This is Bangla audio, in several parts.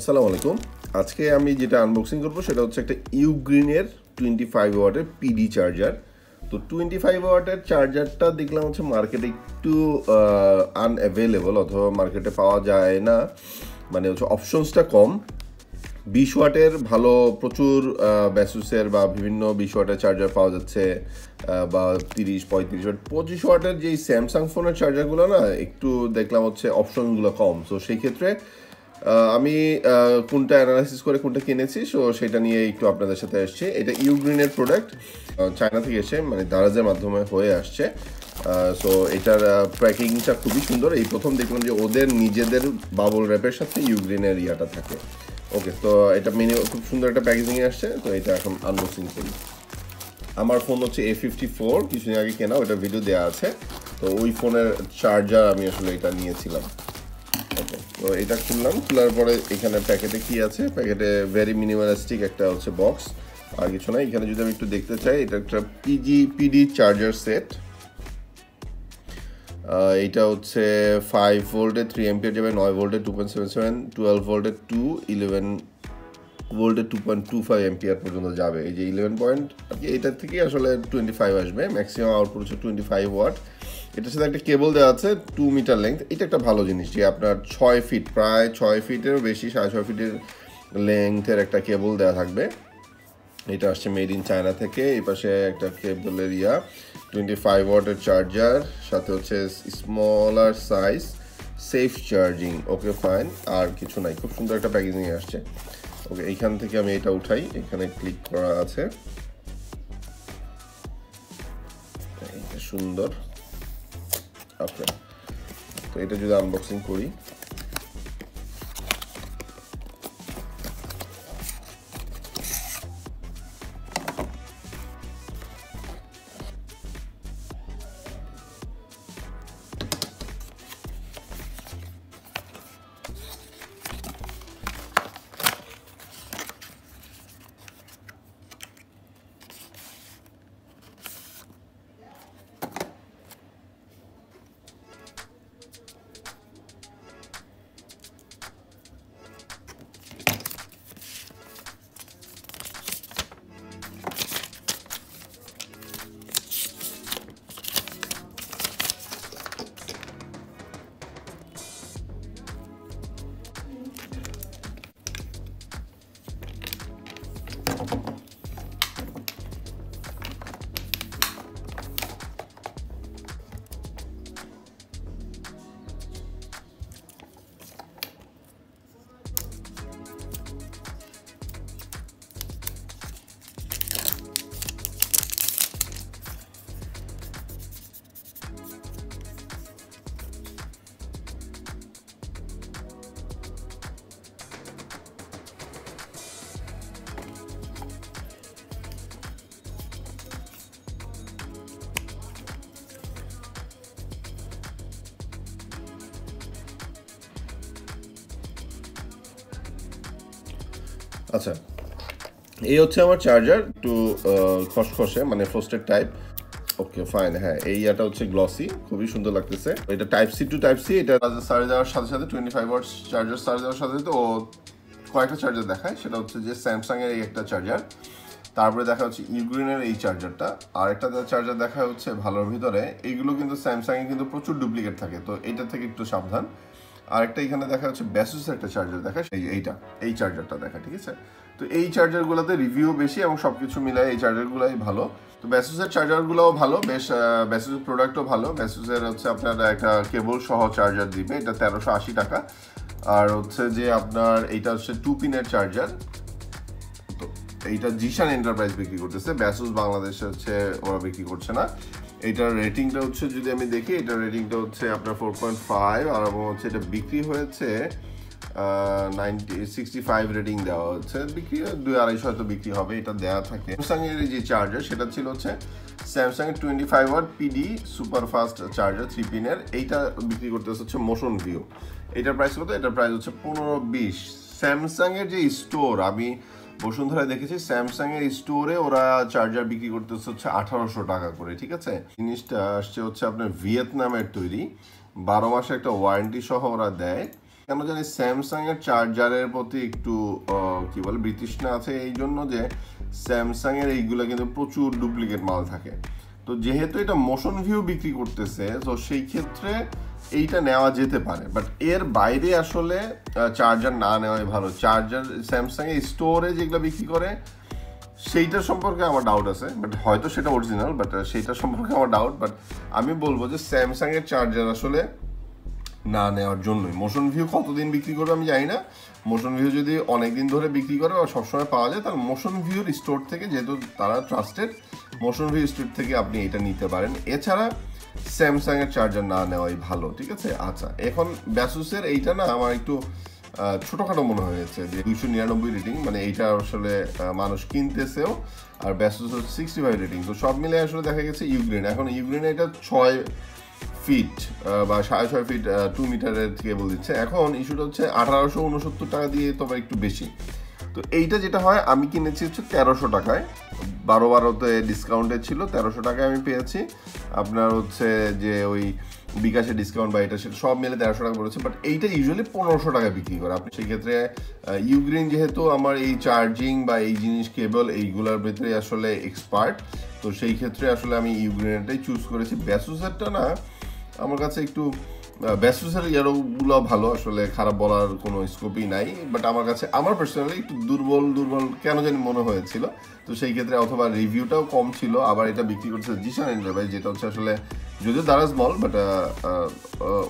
আসসালামু আলাইকুম। আজকে আমি যেটা আনবক্সিং করব সেটা হচ্ছে একটা ইউগ্রিনের টোয়েন্টি ফাইভ ওয়াটের পিডি চার্জার তো টোয়েন্টি ফাইভ ওয়াটের চার্জারটা দেখলাম হচ্ছে মার্কেটে একটু আনঅ্যাভেলেবল অথবা মার্কেটে পাওয়া যায় না। মানে হচ্ছে অপশনসটা কম। বিশ ওয়াটের ভালো প্রচুর ব্যাসুসের বা বিভিন্ন বিশ ওয়াটের চার্জার পাওয়া যাচ্ছে বা তিরিশ, পঁয়ত্রিশ ওয়াট পঁচিশ ওয়াটের যেই স্যামসাং ফোনের চার্জারগুলো না, একটু দেখলাম হচ্ছে অপশনগুলো কম। সো সেই ক্ষেত্রে আমি কোনটা অ্যানালাইসিস করে কোনটা কিনেছি সো সেটা নিয়ে একটু আপনাদের সাথে আসছে। এটা ইউগ্রিনের প্রোডাক্ট চায়না থেকে এসে মানে দারাজের মাধ্যমে হয়ে আসছে। সো এটার প্যাকিংটা খুবই সুন্দর। এই প্রথম দেখলাম যে ওদের নিজেদের বাবল র্যাপের সাথে ইউগ্রিনের ইয়াটা থাকে। ওকে তো এটা মিনি খুব সুন্দর একটা প্যাকেজিংয়ে আসছে। তো এটা এখন আনবক্সিং করি। আমার ফোন হচ্ছে এ ফিফটি ফোর কিছুদিন আগে কেনা ওটা ভিডিও দেওয়া আছে। তো ওই ফোনের চার্জার আমি আসলে এটা নিয়েছিলাম। তো এটা খুললাম, খোলার পরে এখানে প্যাকেটে কি আছে? প্যাকেটে ভেরি মিনিমালিস্টিক একটা হচ্ছে বক্স আর কিছু না এখানে যদি আমি একটু দেখতে চাই, এটা একটা পিজি পিডি চার্জার সেট এটা হচ্ছে ফাইভ ভোল্টে থ্রি এমপিয়ার যাবে, নয় ভোল্টে two point seven seven twelve ভোল্টে টু ইলেভেন ভোল্টে two point two five ampere পর্যন্ত যাবে। এই যে ইলেভেন পয়েন্ট আর কি এটার থেকে আসলে টোয়েন্টি ফাইভ আসবে। ম্যাক্সিমাম আউটপুট হচ্ছে টোয়েন্টি ফাইভ ওয়াট এটার সাথে একটা কেবল দেওয়া আছে টু মিটার লেন্থ এটা একটা ভালো জিনিস যে আপনার ছয় ফিট প্রায় ছয় ফিটেরও বেশি, সাড়ে ছয় ফিটের লেংথের একটা কেবল দেওয়া থাকবে। এটা আসছে মেড ইন চায়না থেকে, এই পাশে একটা কেবলের ইয়া টোয়েন্টি ফাইভ ওয়াটের চার্জার সাথে হচ্ছে smaller size safe charging okay fine আর কিছু নাই। খুব সুন্দর একটা প্যাকেজিং আসছে। ওকে এইখান থেকে আমি এটা উঠাই। এখানে ক্লিক করা আছে। সুন্দর। ওকে তো এটা যদি আনবক্সিং করি। আচ্ছা এই হচ্ছে আমার চার্জার একটু খসখসে মানে ফোস্টেড টাইপ ওকে ফাইন হ্যাঁ এই ইয়াটা হচ্ছে গ্লসি খুবই সুন্দর লাগতেছে। এটা type C to type C এটা সার্জ দেওয়ার সাথে সাথে twenty five watts charger charge দেওয়ার সাথে সাথে, ও কয়েকটা চার্জার দেখায়, সেটা হচ্ছে যে স্যামসাং এর এই একটা চার্জার তারপরে দেখা হচ্ছে ইউগ্রিনের এই চার্জারটা আর একটা চার্জার দেখা হচ্ছে ভালোর ভিতরে এইগুলো কিন্তু স্যামসাং এ কিন্তু প্রচুর ডুপ্লিকেট থাকে, তো এটা থেকে একটু সাবধান। আর একটা এখানে দেখা হচ্ছে ব্যাসুসের একটা চার্জার দেখা এই, এইটা, এই চার্জারটা দেখা ঠিক আছে? তো এই চার্জারগুলোতে রিভিউ বেশি এবং সব কিছু মিলায় এই চার্জারগুলোই ভালো। তো ব্যাসুসের চার্জারগুলোও ভালো, বেশ ব্যাসুসের প্রোডাক্টও ভালো। ব্যাসুসের হচ্ছে আপনার একটা কেবল সহ চার্জার দিবে, এটা তেরোশো আশি টাকা। আর হচ্ছে যে আপনার, এইটা হচ্ছে টু পিনের চার্জার এইটা জিশান এন্টারপ্রাইজ বিক্রি করতেছে ব্যাসুস বাংলাদেশে হচ্ছে ওরা বিক্রি করছে না। এটার রেটিংটা হচ্ছে, যদি আমি দেখি, এটার রেটিংটা হচ্ছে আপনার ফোর পয়েন্ট ফাইভ আর এবং হচ্ছে এটা বিক্রি হয়েছে রেটিং দেওয়া হচ্ছে। বিক্রি, দুই আড়াইশো হয়তো বিক্রি হবে, এটা দেওয়া থাকে। যে চার্জার সেটা ছিল হচ্ছে স্যামসাং এর twenty five watt PD super fast charger three পিনের এইটা বিক্রি করতে হচ্ছে মোশন ভিউ এটার প্রাইস কত? এটার প্রাইস হচ্ছে পনেরো বিশ। স্যামসাং এর যে স্টোর আমি বসুন্ধরায় দেখেছি স্যামসাং এর স্টোরে ওরা চার্জার বিক্রি করতেছে হচ্ছে আঠারোশো টাকা করে, ঠিক আছে? জিনিসটা আসছে হচ্ছে আপনার ভিয়েতনামের তৈরি। বারো মাসে একটা ওয়ারেন্টি সহ ওরা দেয়। কেন জানি স্যামসাং এর চার্জারের প্রতি একটু কি বলে বৃতৃষ্ণা আছে এই জন্য যে স্যামসাং এর এইগুলো কিন্তু প্রচুর ডুপ্লিকেট মাল থাকে। তো যেহেতু এটা মোশন ভিউ বিক্রি করতেছে, তো সেই ক্ষেত্রে এইটা নেওয়া যেতে পারে। বাট এর বাইরে আসলে চার্জার না নেওয়াই ভালো। চার্জার স্যামসাং এর স্টোরে যেগুলো বিক্রি করে, সেইটার সম্পর্কে আমার ডাউট আছে। বাট হয়তো সেটা অরিজিনাল বাট সেইটার সম্পর্কে আমার ডাউট বাট আমি বলব যে স্যামসাং এর চার্জার আসলে না নেওয়ার জন্যই। মোশন ভিউ কতদিন বিক্রি করবে আমি জানি না। মোশন ভিউ যদি অনেক দিন ধরে বিক্রি করে বা সবসময় পাওয়া যায়, তাহলে মোশন ভিউর স্টোর থেকে যেহেতু তারা ট্রাস্টেড মোশন ভিউ থেকে আপনি এটা নিতে পারেন। এছাড়া স্যামসাং এর চার্জার না নেওয়াই ভালো, ঠিক আছে? আচ্ছা এখন ব্যাসুসের এইটা না আমার একটু ছোটখাটো মনে হয়েছে যে দুইশো নিরানব্বই রেটিং মানে এইটা আসলে মানুষ কিনতেছেও, আর ব্যাসুস সিক্সটি ফাইভ রেটিং তো সব মিলে আসলে দেখা গেছে ইউগ্রেন এখন ইউগ্রেন এটা ছয় ফিট বা সাড়ে ছয় ফিট টু মিটারের কেবল দিচ্ছে এখন ইস্যুটা হচ্ছে আঠারোশো উনসত্তর টাকা দিয়ে তবে একটু বেশি। তো এইটা যেটা হয়, আমি কিনেছি হচ্ছে তেরোশো টাকায়। বারো বারোতে ডিসকাউন্টে ছিল, তেরোশো টাকায় আমি পেয়েছি। আপনার হচ্ছে যে ওই বিকাশে ডিসকাউন্ট বা এটা সেটা সব মিলে তেরোশো টাকা পড়েছে বাট এইটা ইউজুয়ালি পনেরোশো টাকা বিক্রি করে। আপনি সেক্ষেত্রে ইউগ্রিন যেহেতু আমার এই চার্জিং বা এই জিনিস কেবল এইগুলোর ভেতরে আসলে এক্সপার্ট তো সেই ক্ষেত্রে আসলে আমি ইউগ্রিনটাই চুজ করেছি। ব্যাসুসেরটা না, আমার কাছে একটু ব্যাসুসের ইয়ারোগুলো ভালো, আসলে খারাপ বলার কোনো স্কোপই নাই বাট আমার কাছে, আমার পার্সোনালি একটু দুর্বল দুর্বল কেন জানি মনে হয়েছিল। তো সেই ক্ষেত্রে অথবা রিভিউটাও কম ছিল, আবার এটা বিক্রি করছে জিশান এন্টারপ্রাইজ, যেটা হচ্ছে আসলে যদিও দ্বারা স্মল বাট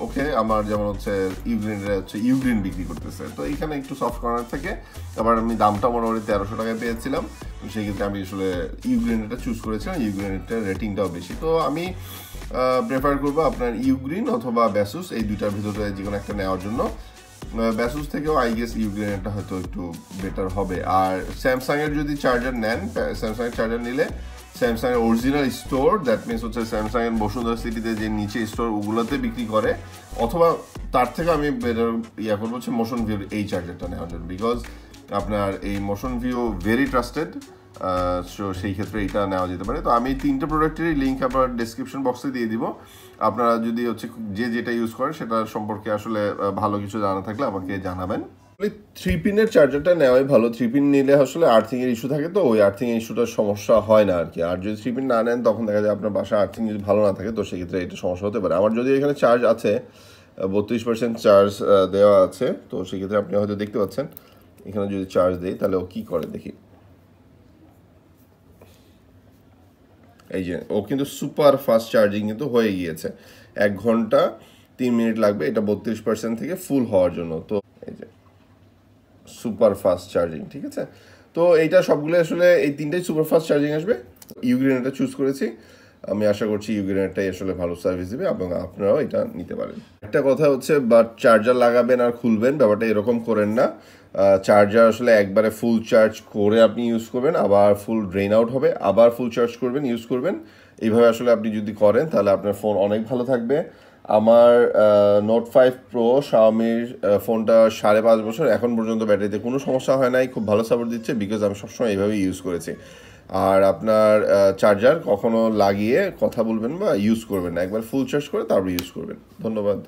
ওকে আমার যেমন হচ্ছে ইউগ্রিনের হচ্ছে ইউগ্রিন বিক্রি করতেছে। তো এইখানে একটু সফট কর্নার থেকে, আবার আমি দামটা মোটামুটি তেরোশো টাকায় পেয়েছিলাম। তো সেই ক্ষেত্রে আমি আসলে ইউগ্রিনটা চুজ করেছিলাম ইউগ্রিনেটার রেটিংটাও বেশি। তো আমি প্রেফার করব আপনার ইউগ্রিন অথবা ব্যাসুস, এই দুইটার ভিতরে যে কোনো একটা নেওয়ার জন্য। ব্যাসুস থেকেও আই গেস ইউগ্রেনটা হয়তো একটু বেটার হবে। আর স্যামসাংয়ের যদি চার্জার নেন, স্যামসাং এর চার্জার নিলে স্যামসাং এর অরিজিনাল স্টোর দ্যাট মিনস হচ্ছে স্যামসাং এর বসুন্ধরা সিটিতে যে নিচে স্টোর ওগুলোতে বিক্রি করে, অথবা তার থেকে আমি বেটার ইয়া করব হচ্ছে মোশন ভিউ এই চার্জারটা নেওয়ার জন্য। বিকজ আপনার এই motion view very trusted so সেই ক্ষেত্রে এটা নেওয়া যেতে পারে। তো আমি তিনটে প্রোডাক্টেরই লিঙ্ক আপনার ডিসক্রিপশন বক্সে দিয়ে দিব। আপনারা যদি হচ্ছে যে যেটা ইউজ করেন সেটা সম্পর্কে আসলে ভালো কিছু জানা থাকলে আমাকে জানাবেন। থ্রি পিনের চার্জারটা নেওয়াই ভালো। থ্রি পিন নিলে আসলে আর্থিংয়ের ইস্যু থাকে তো, ওই আর্থিং ইস্যুটার সমস্যা হয় না আর কি আর যদি থ্রি পিন না নেন, তখন দেখা যায় আপনার বাসা আর্থিং যদি ভালো না থাকে, তো সেক্ষেত্রে এটা সমস্যা হতে পারে। আমার যদি এখানে চার্জ আছে বত্রিশ পার্সেন্ট চার্জ দেওয়া আছে, তো সেক্ষেত্রে আপনি হয়তো দেখতে পাচ্ছেন এখানে যদি চার্জ দেই, তাহলে ও কী করে দেখি? এই যে, ও কিন্তু সুপার ফাস্ট চার্জিং কিন্তু হয়ে গিয়েছে। এক ঘণ্টা তিন মিনিট লাগবে, এটা বত্রিশ পার্সেন্ট থেকে ফুল হওয়ার জন্য। তো এই যে সুপার ফাস্ট চার্জিং ঠিক আছে? তো এইটা সবগুলো আসলে, এই তিনটাই সুপার ফাস্ট চার্জিং আসবে। ইউগ্রেনেটটা চুজ করেছি। আমি আশা করছি ইউগ্রেনেটটাই আসলে ভালো সার্ভিস দেবে এবং আপনারাও এটা নিতে পারেন। একটা কথা হচ্ছে বাট চার্জার লাগাবেন আর খুলবেন, ব্যাপারটা এরকম করেন না। চার্জার আসলে একবারে ফুল চার্জ করে আপনি ইউজ করবেন, আবার ফুল ড্রেন আউট হবে, আবার ফুল চার্জ করবেন ইউজ করবেন। এইভাবে আসলে আপনি যদি করেন, তাহলে আপনার ফোন অনেক ভালো থাকবে। আমার নোট ফাইভ প্রো শাওমির ফোনটা সাড়ে পাঁচ বছর, এখন পর্যন্ত ব্যাটারিতে কোনো সমস্যা হয় নাই, খুব ভালো সাপোর্ট দিচ্ছে বিকজ আমি সবসময় এইভাবে ইউজ করেছি। আর আপনার চার্জার কখনো লাগিয়ে কথা বলবেন বা ইউজ করবেন না, একবার ফুল চার্জ করে তারপর ইউজ করবেন। ধন্যবাদ।